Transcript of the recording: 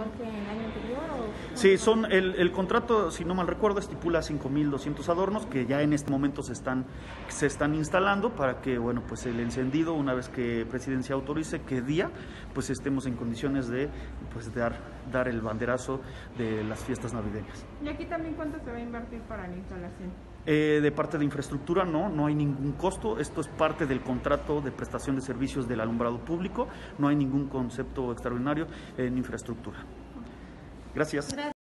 Okay, lanjut. Sí, son el, el contrato, si no mal recuerdo, estipula 5.200 adornos que ya en este momento se están, se están instalando para que, bueno, pues el encendido, una vez que Presidencia autorice qué día, pues estemos en condiciones de pues dar, dar el banderazo de las fiestas navideñas. ¿Y aquí también cuánto se va a invertir para la instalación? Eh, de parte de infraestructura, no, no hay ningún costo. Esto es parte del contrato de prestación de servicios del alumbrado público. No hay ningún concepto extraordinario en infraestructura. Gracias.